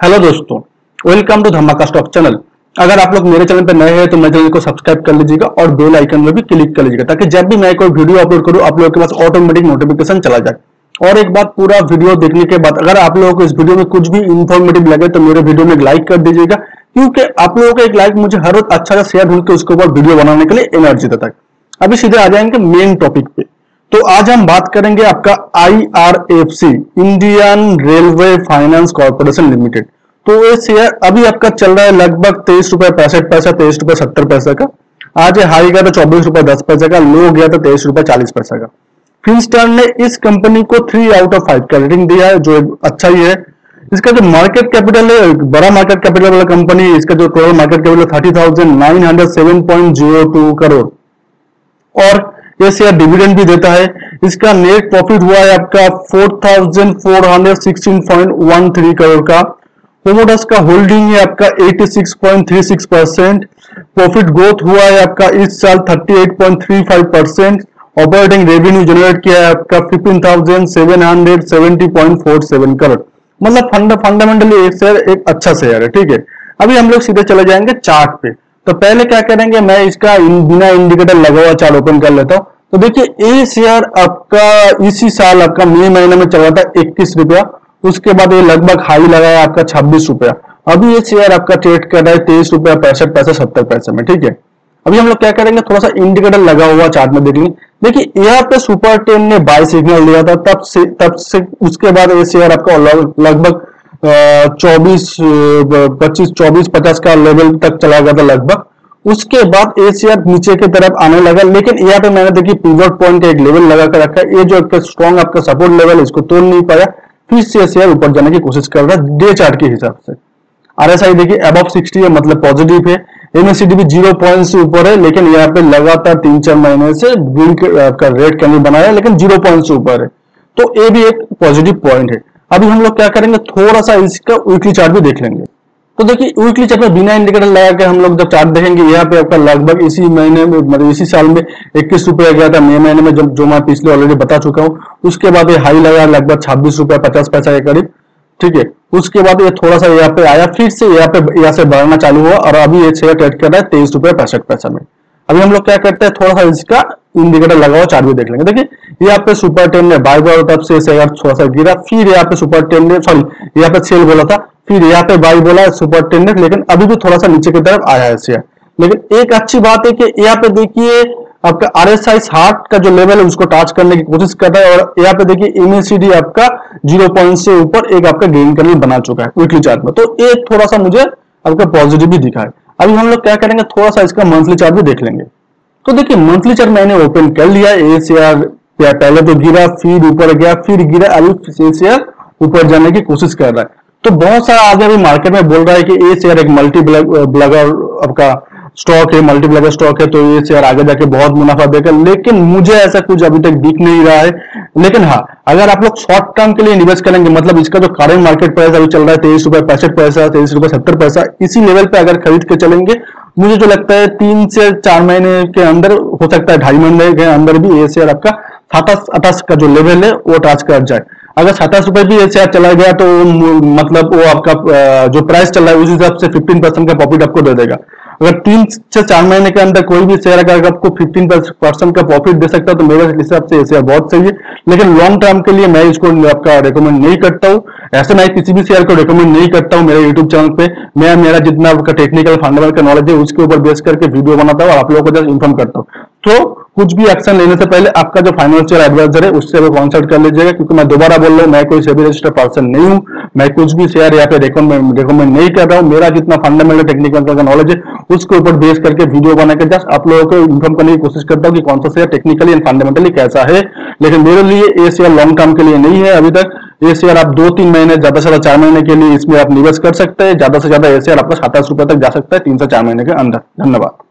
Hello दोस्तों welcome to Dhamaka stock channel अगर आप लोग मेरे चैनल पर नए हैं तो मेरे चैनल को सब्सक्राइब कर लीजिएगा और बेल आइकन में भी क्लिक कर लीजिएगा, ताकि जब भी मैं कोई वीडियो अपलोड करूँ, आप लोगों के पास ऑटोमेटिक नोटिफिकेशन चला जाए। और एक बात पूरा वीडियो देखने के बाद, अगर आप लोगों को इस वीडियो में कुछ भी इन्फॉर्मेटिव लगे तो मेरे वीडियो में लाइक कर दीजिएगा, क्योंकि आप लोगों का एक लाइक मुझे हर रोज अच्छा सा शेयर ढूंढ के उसके ऊपर वीडियो बनाने के लिए एनर्जी देता है। अभी सीधे आ जाएँगे मेन टॉपिक पे। तो आज हम बात करेंगे आपका IRFC Indian railway finance corporation limited तो ये शेयर अभी आपका चल रहा है लगभग तेईस रुपए पैंसठ पैसा, तेईस रुपए सत्तर पैसे का। आज हाई गया था चौबीस रुपए दस पैसे का लो गया था तेईस रुपए चालीस पैसे का। फिनस्टार ने इस कंपनी को थ्री आउट ऑफ़ फाइव का रेटिंग दिया है, जो अच्छा ही है। इसका जो मार्केट कैपिटल है बड़ा मार्केट कैपिटल वाला कंपनी इसका जो total market capital thirty thousand nine hundred seven point zero two crore और ये शेयर डिविडेंड भी देता है। इसका नेट प्रॉफिट हुआ है आपका four thousand four hundred sixteen point one three crore का। प्रोमोटर्स का होल्डिंग है आपका 86.36 परसेंट प्रॉफिट ग्रोथ हुआ है आपका इस साल 38.35 परसेंट ऑपरेटिंग रेवेन्यू जनरेट किया है आपका 15,770.47 करोड़ मतलब फंड फंडामेंटली एक शेयर एक अच्छा शेयर है ठीक है। अभी हम लोग सीधे चले जाएँगे चार्ट पे। तो पहले क्या करेंगे मैं इसका इन, बिना इंडिकेटर लगा हुआ चार्ट ओपन कर लेता हूँ। तो देखिए ए शेयर आपका इसी साल आपका मई महीने में चला था इक्कीस रुपया। उसके बाद ये लगभग हाई लगा है आपका छब्बीस रुपया। अभी ये शेयर आपका ट्रेड कर रहा है तेईस रुपया पैंसठ पैसे सत्तर पैसे में ठीक है? अभी हम लोग क्या करेंगे थोड़ा सा इंडिकेटर लगा हुआ चार्ट में देख लेंगे देखिए यहाँ पे सुपर टेन ने बाय सिग्नल दिया था तब से तब से उसके बाद ये शेयर आपका लगभग चौबीस पच्चीस, चौबीस, पचास का लेवल तक चला गया था लगभग। उसके बाद ए शेयर नीचे की तरफ़ आने लगा, लेकिन यहाँ पे मैंने देखिए पिवट पॉइंट का एक लेवल लगा कर रखा। है ये जो आपका स्ट्रॉन्ग आपका सपोर्ट लेवल इसको तोड़ नहीं पाया। फिर से शेयर ऊपर जाने की कोशिश कर रहा है डे चार्ट के हिसाब से। आर एस आई देखिए अब सिक्सटी है मतलब पॉजिटिव है। एमएससीडी भी ज़ीरो पॉइंट से ऊपर है, लेकिन यहाँ पे लगातार तीन, चार महीने से ग्रीन का रेड कैंडल बनाया लेकिन ज़ीरो पॉइंट से ऊपर है। तो ये भी एक पॉजिटिव पॉइंट है। अभी हम लोग क्या करेंगे? थोड़ा सा इसका वीकली चार्ट भी देख लेंगे। तो देखिए वीकली चार्ट में बिना इंडिकेटर लगा के हम लोग जब चार्ट देखेंगे, यहाँ पे आपका लगभग इसी महीने में मतलब इसी साल में इक्कीस रुपया गया था, मई महीने में जब, जो मैं पिछले ऑलरेडी बता चुका हूँ, उसके बाद ये हाई लगा, लगभग छब्बीस रुपया पचास पैसा के करीब, ठीक है? उसके बाद ये थोड़ा सा यहाँ पे आया, फिर से यहाँ पे, यहाँ से बढ़ना चालू हुआ, और अभी ये शेयर ट्रेड कर रहा है तेईस रुपया पैंसठ पैसा में। अभी हम लोग क्या करते हैं? थोड़ा सा इसका इंडिकेटर हुआ चार्ट भी देख लेंगे। देखिए यहाँ पे सुपर टेन ने बाय बोला तब से शेयर थोड़ा सा गिरा, फिर यहाँ पे सुपर टेन ने सॉरी यहाँ पे सेल बोला था, फिर यहाँ पे बाई बोला सुपर टेन ने लेकिन अभी भी थोड़ा सा नीचे की तरफ़ आया है शेयर लेकिन एक अच्छी बात है कि यहाँ पे देखिए, आपका आर एस आई हार्ट का जो लेवल है, उसको टच करने की कोशिश कर रहा है, और यहाँ पे देखिए एमएसीडी आपका ज़ीरो पॉइंट से ऊपर एक आपका गेन करने बना चुका है वीकली चार्ट में। तो एक थोड़ा सा मुझे आपका पॉजिटिव भी दिखा है। अभी हम लोग क्या करेंगे, थोड़ा सा इसका मंथली चार्ट भी देख लेंगे। तो देखिए मंथली चार्ट मैंने ओपन कर लिया ए शेयर पहले तो गिरा, फिर ऊपर गया, फिर गिरा, अभी ए शेयर ऊपर जाने की कोशिश कर रहा है। तो बहुत सारा आगे अभी मार्केट में बोल रहा है कि ए शेयर एक मल्टी ब्लगर आपका स्टॉक है मल्टीप्लायर स्टॉक है तो ये शेयर आगे जाके बहुत मुनाफा देगा। लेकिन मुझे ऐसा कुछ अभी तक दिख नहीं रहा है। लेकिन हाँ अगर आप लोग शॉर्ट टर्म के लिए इन्वेस्ट करेंगे मतलब इसका जो करंट मार्केट प्राइस अभी चल रहा है, तेईस रुपए पैंसठ पैसा, तेईस रुपए सत्तर पैसा, इसी लेवल पे अगर खरीद के चलेंगे मुझे जो लगता है तीन से चार महीने के अंदर हो सकता है, ढाई महीने के अंदर भी ये शेयर आपका सातास, अठास का जो लेवल है, वो टच कर जाए। अगर सतास रुपए भी ये शेयर चला गया तो मतलब वो आपका जो प्राइस चल रहा है, उस हिसाब से फिफ्टीन परसेंट का प्रॉफिट आपको दे देगा। अगर तीन से चार महीने के अंदर कोई भी शेयर अगर आपको 15 परसेंट का प्रॉफिट दे सकता है तो मेरे हिसाब से शेयर बहुत सही है। लेकिन लॉन्ग टर्म के लिए मैं इसको आपका रिकमेंड नहीं करता हूँ। ऐसे मैं किसी भी शेयर को रिकमेंड नहीं करता हूँ मेरे यूट्यूब चैनल पे। मैं, मेरा जितना आपका टेक्निकल फंडामेंटल नॉलेज है, उसके ऊपर बेस करके वीडियो बनाता हूँ और आप लोगों को इन्फॉर्म करता हूँ। तो कुछ भी एक्शन लेने से पहले आपका जो फाइनेंशियल एडवाइजर है, उससे भी कॉन्सल्ट कर लीजिएगा, क्योंकि मैं दोबारा बोल रहा हूँ, मैं कोई सेबी रजिस्टर्ड पर्सन नहीं हूँ, मैं कुछ भी शेयर या फिर रिकमेंड रिकमेंड नहीं कर रहा हूँ। मेरा जितना फंडामेंटल टेक्निकल का नॉलेज है, उसके ऊपर बेस करके वीडियो बनाकर जस्ट आप लोगों को इन्फॉर्म करने की कोशिश करता हूँ कि कौन सा शेयर टेक्निकली एंड फंडामेंटली कैसा है। लेकिन मेरे लिए ये शेयर लॉन्ग टर्म के लिए नहीं है अभी तक। ये शेयर आप दो तीन महीने, ज़्यादा से ज़्यादा चार महीने के लिए इसमें आप निवेश कर सकते हैं, ज़्यादा से ज़्यादा ये शेयर आपका सताईस रुपए तक जा सकता है तीन से चार महीने के अंदर। धन्यवाद।